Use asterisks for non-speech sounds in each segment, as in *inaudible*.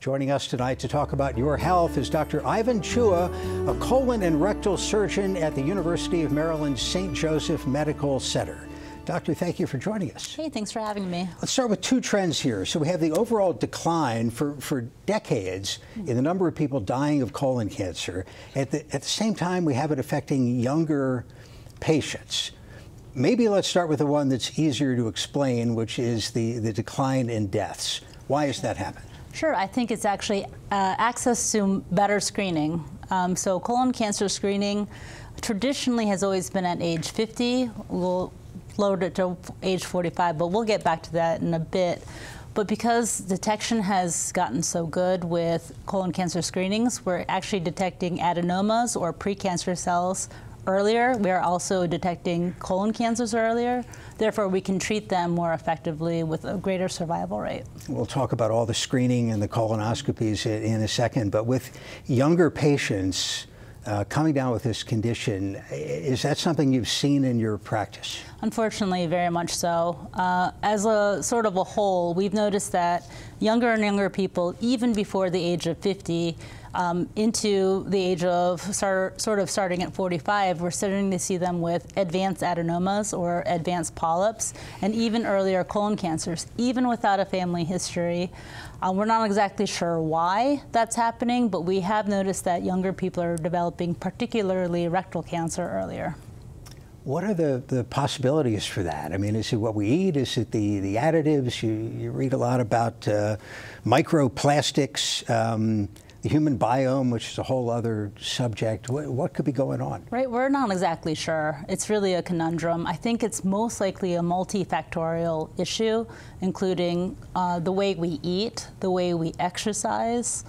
Joining us tonight to talk about your health is Dr. Ivane Chua, a colon and rectal surgeon at the University of Maryland St. Joseph Medical Center. Doctor, thank you for joining us. Hey, thanks for having me. Let's start with two trends here. So we have the overall decline for, for decades hmm. in the number of people dying of colon cancer. At the, at the same time, we have it affecting younger patients. Maybe let's start with the one that's easier to explain, which is the, the decline in deaths. Why is that happening? Sure, I think it's actually uh, access to better screening. Um, so colon cancer screening traditionally has always been at age 50. We'll lower it to age 45, but we'll get back to that in a bit. But because detection has gotten so good with colon cancer screenings, we're actually detecting adenomas or precancer cells earlier. We are also detecting colon cancers earlier. Therefore, we can treat them more effectively with a greater survival rate. We'll talk about all the screening and the colonoscopies in a second, but with younger patients, uh, coming down with this condition, is that something you've seen in your practice? Unfortunately, very much so. Uh, as a sort of a whole, we've noticed that younger and younger people, even before the age of 50, um, into the age of start, sort of starting at 45, we're starting to see them with advanced adenomas or advanced polyps, and even earlier colon cancers, even without a family history. Um, we're not exactly sure why that's happening, but we have noticed that younger people are developing particularly rectal cancer earlier. What are the, the possibilities for that? I mean, is it what we eat? Is it the, the additives? You, you read a lot about uh, microplastics. Um, the human biome, which is a whole other subject. What, what, could be going on? Right, we're not exactly sure. It's really a conundrum. I think it's most likely a multifactorial issue, including uh, the way we eat, the way we exercise,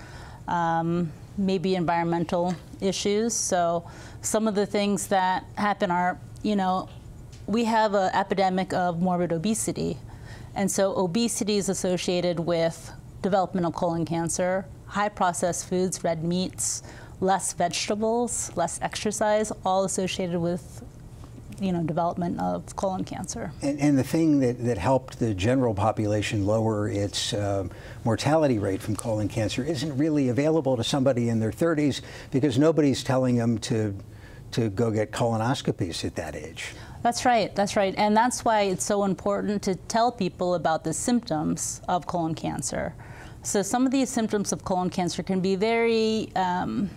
um, maybe environmental issues. So some of the things that happen are, you know, we have an epidemic of morbid obesity. And so obesity is associated with developmental colon cancer, high processed foods, red meats, less vegetables, less exercise, all associated with you know, development of colon cancer. And, and the thing that, that helped the general population lower its uh, mortality rate from colon cancer isn't really available to somebody in their 30s because nobody's telling them to, to go get colonoscopies at that age. That's right, that's right. And that's why it's so important to tell people about the symptoms of colon cancer. So some of these symptoms of colon cancer can be very um,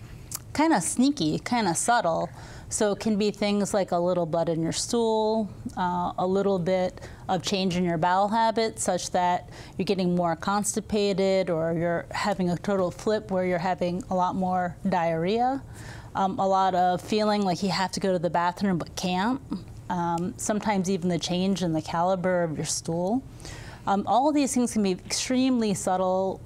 kind of sneaky, kind of subtle. So it can be things like a little blood in your stool, uh, a little bit of change in your bowel habits, such that you're getting more constipated or you're having a total flip where you're having a lot more diarrhea, um, a lot of feeling like you have to go to the bathroom but can't, um, sometimes even the change in the caliber of your stool. Um, all of these things can be extremely subtle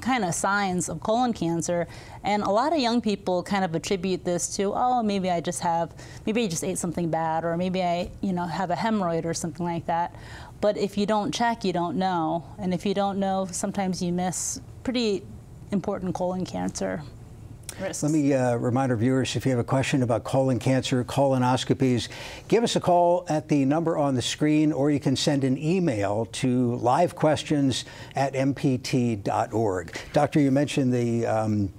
kind of signs of colon cancer. And a lot of young people kind of attribute this to, oh, maybe I just have, maybe I just ate something bad, or maybe I, you know, have a hemorrhoid or something like that. But if you don't check, you don't know. And if you don't know, sometimes you miss pretty important colon cancer risks. Let me uh, remind our viewers if you have a question about colon cancer, colonoscopies, give us a call at the number on the screen, or you can send an email to livequestions at mpt.org. Doctor, you mentioned the um,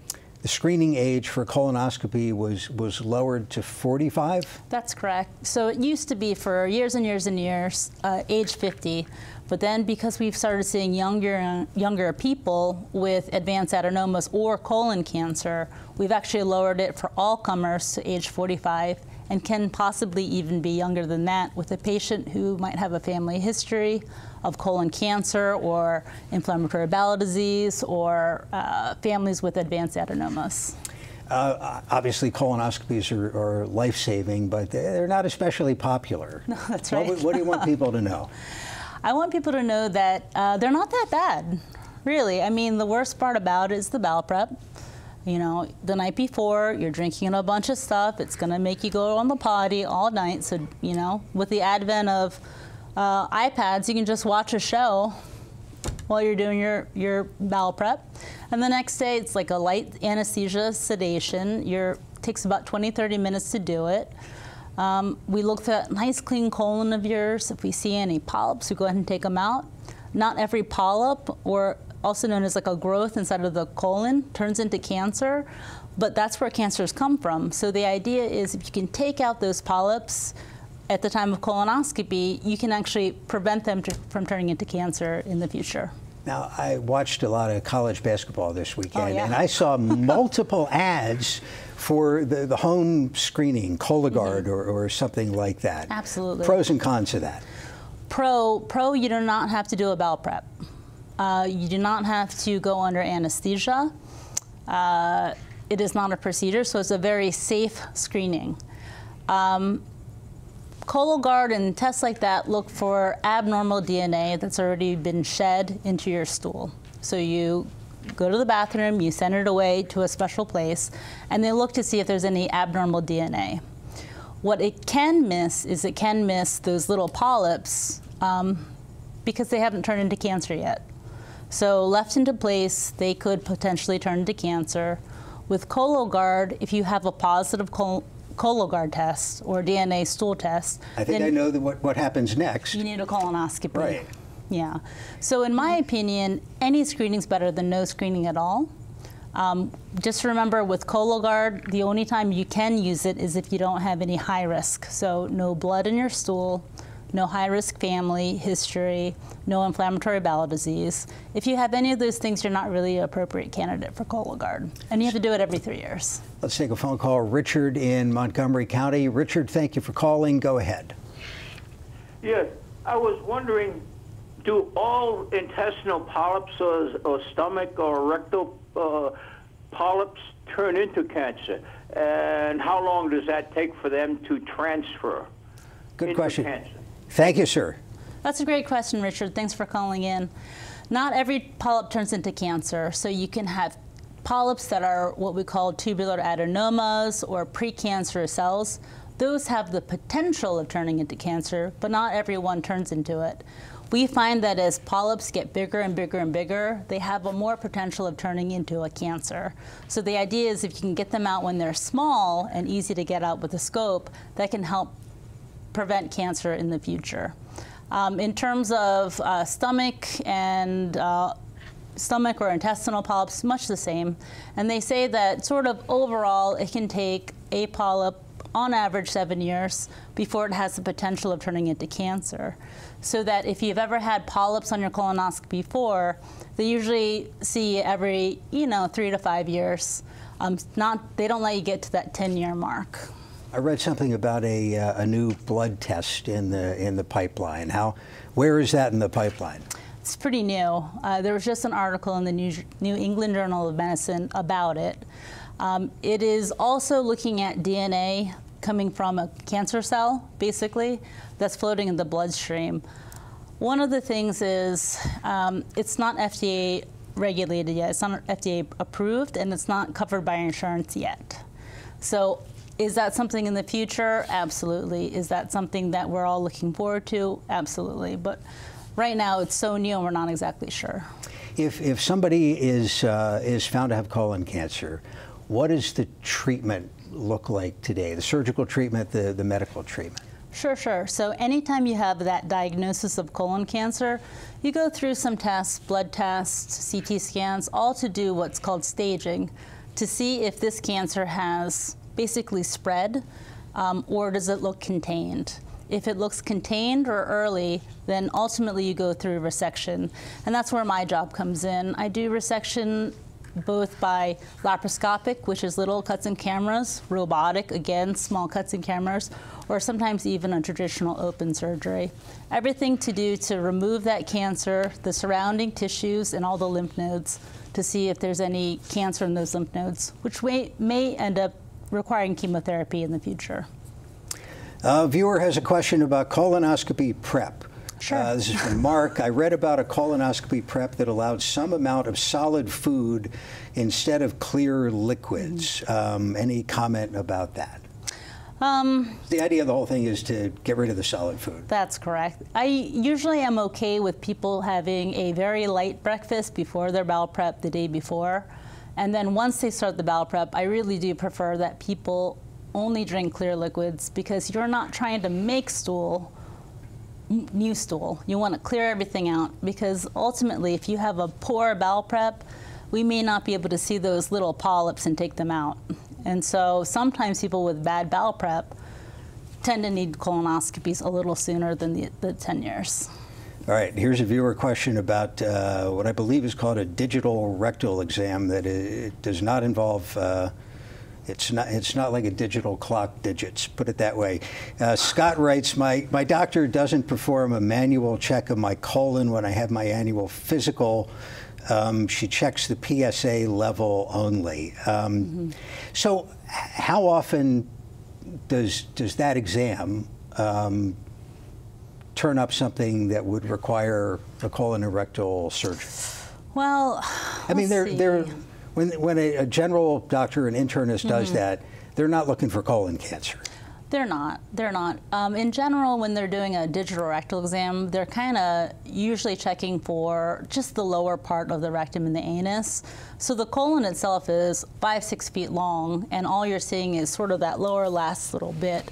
the screening age for colonoscopy was, was lowered to 45? That's correct. So it used to be for years and years and years, uh, age 50. But then because we've started seeing younger, and younger people with advanced adenomas or colon cancer, we've actually lowered it for all comers to age 45 and can possibly even be younger than that with a patient who might have a family history of colon cancer or inflammatory bowel disease or uh, families with advanced adenomas. Uh, obviously, colonoscopies are, are life-saving, but they're not especially popular. *laughs* No, that's right. What, what do you want people to know? *laughs* I want people to know that uh, they're not that bad, really. I mean, the worst part about it is the bowel prep. You know, the night before, you're drinking a bunch of stuff. It's going to make you go on the potty all night. So, you know, with the advent of uh, iPads, you can just watch a show while you're doing your, your bowel prep. And the next day, it's like a light anesthesia sedation. It takes about 20, 30 minutes to do it. Um, we look at nice clean colon of yours. If we see any polyps, we go ahead and take them out. Not every polyp or also known as like a growth inside of the colon, turns into cancer. But that's where cancers come from. So the idea is if you can take out those polyps at the time of colonoscopy, you can actually prevent them to, from turning into cancer in the future. Now, I watched a lot of college basketball this weekend, oh, yeah. and I saw *laughs* multiple ads for the, the home screening, Cologuard mm -hmm. or, or something like that. Absolutely. Pros and cons of that. Pro, pro, you do not have to do a bowel prep. Uh, you do not have to go under anesthesia. Uh, it is not a procedure, so it's a very safe screening. Um, Cologuard and tests like that look for abnormal DNA that's already been shed into your stool. So you go to the bathroom, you send it away to a special place, and they look to see if there's any abnormal DNA. What it can miss is it can miss those little polyps um, because they haven't turned into cancer yet. So left into place, they could potentially turn into cancer. With Cologuard, if you have a positive col Cologuard test or DNA stool test. I think I know what, what happens next. You need a colonoscopy. Right. Yeah. So in my opinion, any screening is better than no screening at all. Um, just remember with Cologuard, the only time you can use it is if you don't have any high risk. So no blood in your stool, no high risk family history, no inflammatory bowel disease. If you have any of those things, you're not really an appropriate candidate for Cologuard. And you have to do it every three years. Let's take a phone call. Richard in Montgomery County. Richard, thank you for calling. Go ahead. Yes, I was wondering do all intestinal polyps or, or stomach or rectal uh, polyps turn into cancer? And how long does that take for them to transfer? Good question. Cancer? Thank you, sir. That's a great question, Richard. Thanks for calling in. Not every polyp turns into cancer, so you can have polyps that are what we call tubular adenomas or precancerous cells. Those have the potential of turning into cancer, but not everyone turns into it. We find that as polyps get bigger and bigger and bigger, they have a more potential of turning into a cancer. So the idea is if you can get them out when they're small and easy to get out with a scope, that can help prevent cancer in the future. Um, in terms of uh, stomach and uh, stomach or intestinal polyps, much the same. And they say that sort of overall, it can take a polyp on average seven years before it has the potential of turning into cancer. So that if you've ever had polyps on your colonoscopy before, they usually see every, you know, three to five years. Um, not, they don't let you get to that 10 year mark. I read something about a, uh, a new blood test in the in the pipeline. How, where is that in the pipeline? It's pretty new. Uh, there was just an article in the New, new England Journal of Medicine about it. Um, it is also looking at DNA coming from a cancer cell, basically, that's floating in the bloodstream. One of the things is um, it's not FDA regulated yet. It's not FDA approved, and it's not covered by insurance yet. So is that something in the future? Absolutely. Is that something that we're all looking forward to? Absolutely. But right now it's so new and we're not exactly sure. If, if somebody is, uh, is found to have colon cancer, what does the treatment look like today? The surgical treatment, the, the medical treatment? Sure, sure. So anytime you have that diagnosis of colon cancer, you go through some tests, blood tests, CT scans, all to do what's called staging to see if this cancer has basically spread, um, or does it look contained? If it looks contained or early, then ultimately you go through resection. And that's where my job comes in. I do resection both by laparoscopic, which is little cuts and cameras, robotic, again, small cuts and cameras, or sometimes even a traditional open surgery. Everything to do to remove that cancer, the surrounding tissues, and all the lymph nodes to see if there's any cancer in those lymph nodes, which may, may end up requiring chemotherapy in the future. A viewer has a question about colonoscopy prep. Sure. Uh, this is from Mark. I read about a colonoscopy prep that allowed some amount of solid food instead of clear liquids. Um, any comment about that? Um, the idea of the whole thing is to get rid of the solid food. That's correct. I usually am okay with people having a very light breakfast before their bowel prep the day before. And then once they start the bowel prep, I really do prefer that people only drink clear liquids because you're not trying to make stool new stool. You want to clear everything out because ultimately, if you have a poor bowel prep, we may not be able to see those little polyps and take them out. And so sometimes people with bad bowel prep tend to need colonoscopies a little sooner than the, the 10 years. All right, here's a viewer question about uh, what I believe is called a digital rectal exam that it does not involve. Uh, it's not. It's not like a digital clock digits. Put it that way. Uh, Scott writes, my my doctor doesn't perform a manual check of my colon when I have my annual physical. Um, she checks the PSA level only. Um, So, how often does does that exam um, turn up something that would require a colon and rectal surgery? Well, I mean, they're see. they're when when a, a general doctor, an internist does Mm-hmm. that, they're not looking for colon cancer. They're not. They're not. Um, in general, when they're doing a digital rectal exam, they're kind of usually checking for just the lower part of the rectum and the anus. So the colon itself is five, six feet long, and all you're seeing is sort of that lower last little bit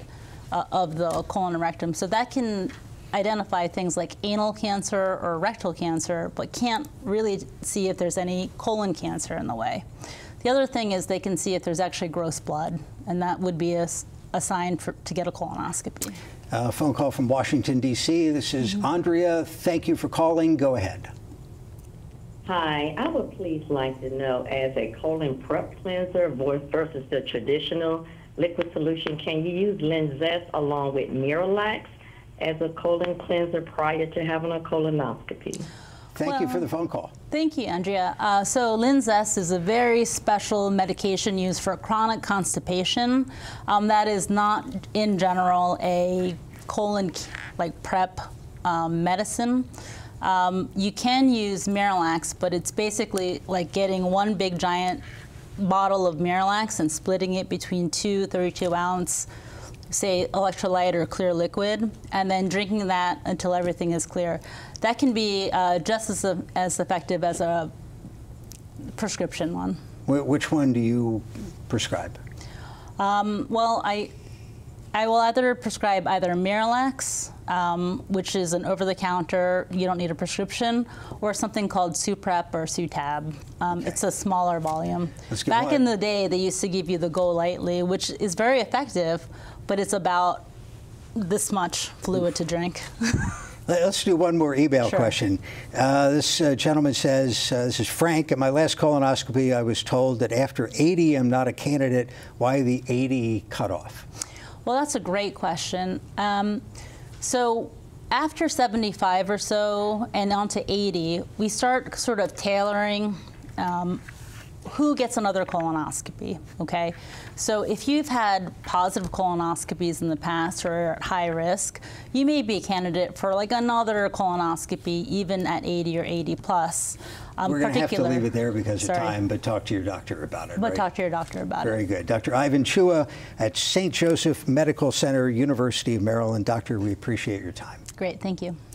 uh, of the colon and rectum. So that can identify things like anal cancer or rectal cancer, but can't really see if there's any colon cancer in the way. The other thing is they can see if there's actually gross blood, and that would be a sign for, to get a colonoscopy. Uh, phone call from Washington D.C. This is Mm-hmm. Andrea. Thank you for calling. Go ahead. Hi, I would please like to know, as a colon prep cleanser vo- versus the traditional liquid solution, can you use Linzess along with Miralax as a colon cleanser prior to having a colonoscopy? Thank you for the phone call. Thank you, Andrea. Uh, so Linzess is a very special medication used for chronic constipation. Um, that is not, in general, a colon like prep um, medicine. Um, you can use Miralax, but it's basically like getting one big giant bottle of Miralax and splitting it between two 32 ounce say electrolyte or clear liquid, and then drinking that until everything is clear. That can be uh, just as, as effective as a prescription one. Which one do you prescribe? Um, well, I, I will either prescribe either Miralax, um, which is an over-the-counter, you don't need a prescription, or something called Suprep or Sutab. Um, It's a smaller volume. Back one. in the day, they used to give you the GoLytely, which is very effective, but it's about this much fluid to drink. *laughs* Let- Let's do one more email Sure. question. Uh, this uh, gentleman says, uh, This is Frank. At my last colonoscopy, I was told that after 80, I'm not a candidate. Why the 80 cutoff? Well, that's a great question. Um, so after 75 or so and on to 80, we start sort of tailoring um, who gets another colonoscopy, okay? So if you've had positive colonoscopies in the past or are at high risk, you may be a candidate for like another colonoscopy even at 80 or 80 plus. Um, We're going to have to leave it there because Sorry. of time, but talk to your doctor about it. But right? talk to your doctor about it. Very good. Dr. Ivane Chua at St. Joseph Medical Center, University of Maryland. Doctor, we appreciate your time. Great, thank you.